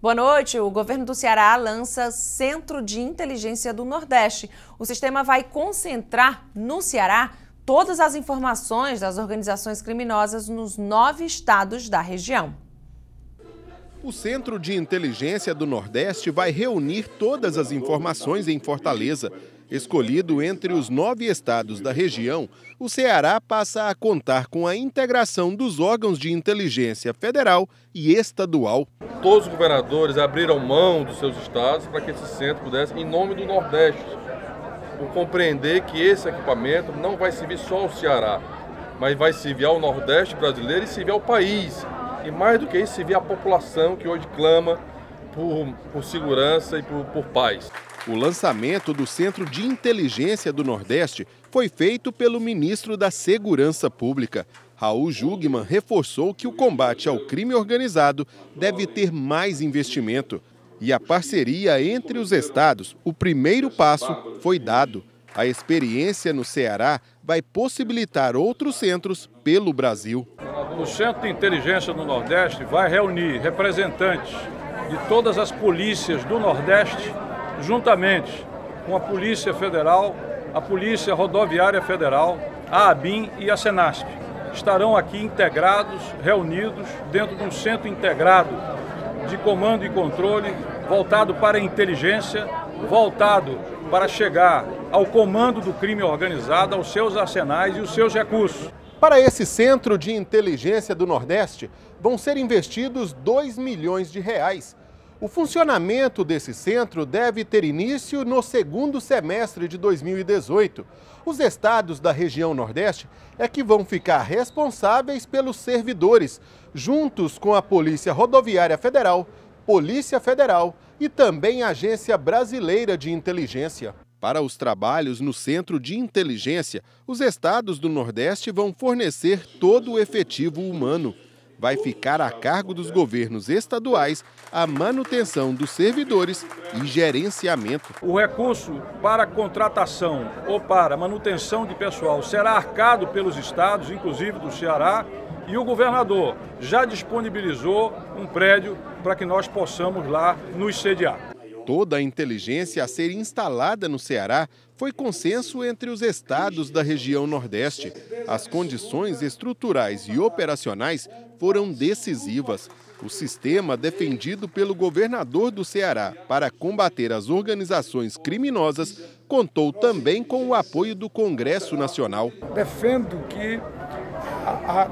Boa noite. O governo do Ceará lança Centro de Inteligência do Nordeste. O sistema vai concentrar no Ceará todas as informações das organizações criminosas nos nove estados da região. O Centro de Inteligência do Nordeste vai reunir todas as informações em Fortaleza. Escolhido entre os nove estados da região, o Ceará passa a contar com a integração dos órgãos de inteligência federal e estadual. Todos os governadores abriram mão dos seus estados para que esse centro pudesse, em nome do Nordeste, por compreender que esse equipamento não vai servir só ao Ceará, mas vai servir ao Nordeste brasileiro e servir ao país e mais do que isso, se vê a população que hoje clama por, por segurança e por, por paz. O lançamento do Centro de Inteligência do Nordeste foi feito pelo ministro da Segurança Pública. Raul Jugman reforçou que o combate ao crime organizado deve ter mais investimento. E a parceria entre os estados, o primeiro passo, foi dado. A experiência no Ceará vai possibilitar outros centros pelo Brasil. O Centro de Inteligência do Nordeste vai reunir representantes de todas as polícias do Nordeste, juntamente com a Polícia Federal, a Polícia Rodoviária Federal, a ABIN e a Senasp. Estarão aqui integrados, reunidos, dentro de um centro integrado de comando e controle, voltado para a inteligência, voltado para chegar ao comando do crime organizado, aos seus arsenais e os seus recursos. Para esse Centro de Inteligência do Nordeste, vão ser investidos 2 milhões de reais. O funcionamento desse centro deve ter início no segundo semestre de 2018. Os estados da região Nordeste é que vão ficar responsáveis pelos servidores, juntos com a Polícia Rodoviária Federal, Polícia Federal e também a Agência Brasileira de Inteligência. Para os trabalhos no Centro de Inteligência, os estados do Nordeste vão fornecer todo o efetivo humano. Vai ficar a cargo dos governos estaduais a manutenção dos servidores e gerenciamento. O recurso para contratação ou para manutenção de pessoal será arcado pelos estados, inclusive do Ceará, e o governador já disponibilizou um prédio para que nós possamos lá nos sediar. Toda a inteligência a ser instalada no Ceará foi consenso entre os estados da região Nordeste. As condições estruturais e operacionais foram decisivas. O sistema defendido pelo governador do Ceará para combater as organizações criminosas contou também com o apoio do Congresso Nacional. Defendo que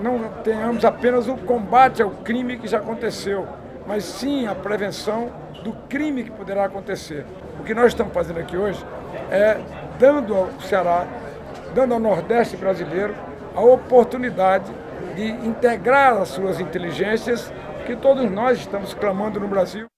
não tenhamos apenas o combate ao crime que já aconteceu, mas sim a prevenção do crime que poderá acontecer. O que nós estamos fazendo aqui hoje é dando ao Ceará, dando ao Nordeste brasileiro a oportunidade de integrar as suas inteligências que todos nós estamos clamando no Brasil.